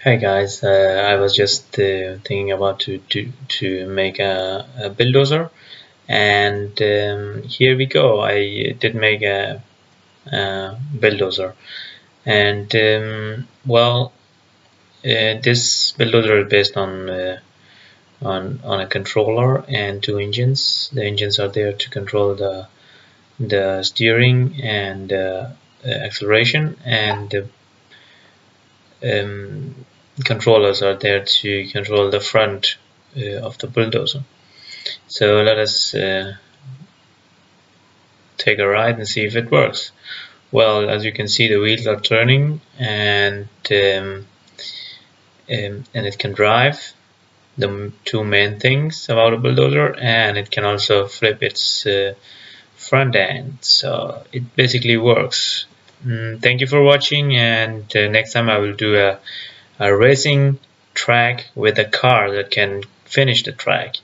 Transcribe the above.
Hey guys, uh, I was just uh, thinking about to to to make a, a bulldozer, and um, here we go. I did make a, a bulldozer, and um, well, uh, this bulldozer is based on uh, on on a controller and two engines. The engines are there to control the the steering and uh, acceleration, and the um, controllers are there to control the front uh, of the bulldozer. So let us uh, take a ride and see if it works. Well, as you can see, the wheels are turning and um, um, and it can drive the two main things about a bulldozer and it can also flip its uh, front end so it basically works Mm, thank you for watching and uh, next time I will do a, a racing track with a car that can finish the track